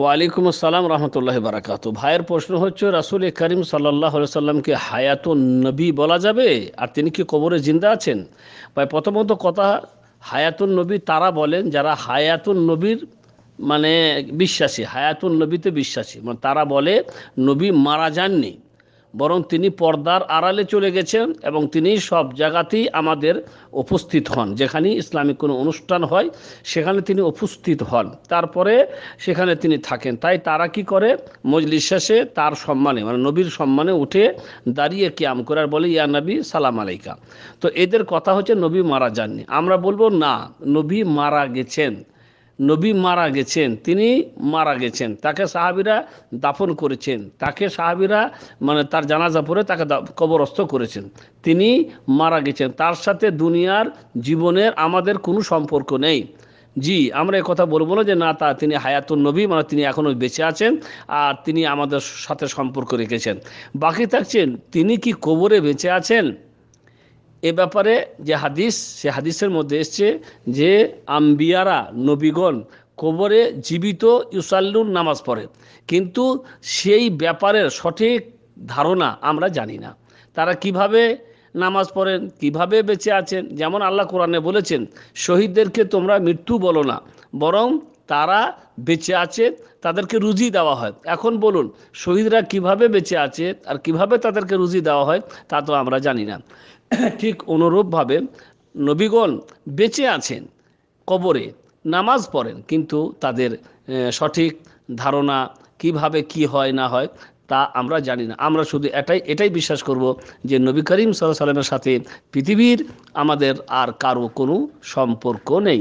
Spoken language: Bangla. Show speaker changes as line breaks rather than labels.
ওয়ালাইকুম আসসালাম রহমতুল্লাহ বারাকাত ভাইয়ের প্রশ্ন হচ্ছে, রাসুল করিম সাল্লাহ সাল্লামকে হায়াতুন নবী বলা যাবে? আর তিনি কি কবরে জিন্দা আছেন? ভাই, প্রথমত কথা, হায়াতুন নবী তারা বলেন, যারা হায়াতুন নবীর মানে বিশ্বাসী, হায়াতুন নবীতে বিশ্বাসী। মানে তারা বলে, নবী মারা যাননি। বরং তিনি পর্দার আড়ালে চলে গেছেন এবং তিনি সব জায়গাতেই আমাদের উপস্থিত হন। যেখানে ইসলামিক কোনো অনুষ্ঠান হয়, সেখানে তিনি উপস্থিত হন। তারপরে সেখানে তিনি থাকেন। তাই তারা কি করে? মজলিস শেষে তার সম্মানে মানে নবীর সম্মানে উঠে দাঁড়িয়ে কিয়াম করে আর বলে, ইয়া নবী, সালাম আলাইকা। তো এদের কথা হচ্ছে, নবী মারা যাননি। আমরা বলব, না, নবী মারা গেছেন। নবী মারা গেছেন, তিনি মারা গেছেন, তাকে সাহাবিরা দাফন করেছেন, তাকে সাহাবিরা মানে তার জানাজা পরে তাকে কবরস্থ করেছেন। তিনি মারা গেছেন। তার সাথে দুনিয়ার জীবনের আমাদের কোনো সম্পর্ক নেই। জি, আমরা কথা বলব না যে না তা তিনি হায়াতুল নবী মানে তিনি এখনও বেঁচে আছেন আর তিনি আমাদের সাথে সম্পর্ক রেখেছেন। বাকি থাকছেন, তিনি কি কবরে বেঁচে আছেন? এ ব্যাপারে যে হাদিস, সে হাদিসের মধ্যে এসছে যে আম্বিয়ারা, নবীগণ কবরে জীবিত ইউসাল্লুর নামাজ পড়ে। কিন্তু সেই ব্যাপারের সঠিক ধারণা আমরা জানি না। তারা কীভাবে নামাজ পড়েন, কীভাবে বেঁচে আছেন? যেমন আল্লাহ কোরআনে বলেছেন, শহীদদেরকে তোমরা মৃত্যু বলো না, বরং তারা বেঁচে আছে, তাদেরকে রুজি দেওয়া হয়। এখন বলুন, শহীদরা কীভাবে বেঁচে আছে আর কীভাবে তাদেরকে রুজি দেওয়া হয়, তা তো আমরা জানি না। ঠিক অনুরূপভাবে নবীগণ বেঁচে আছেন কবরে, নামাজ পড়েন, কিন্তু তাদের সঠিক ধারণা কীভাবে কি হয় না হয়, তা আমরা জানি না। আমরা শুধু এটাই এটাই বিশ্বাস করব যে নবী করিম সাল্লাহ সাল্লামের সাথে পৃথিবীর আমাদের আর কারও কোনো সম্পর্ক নেই।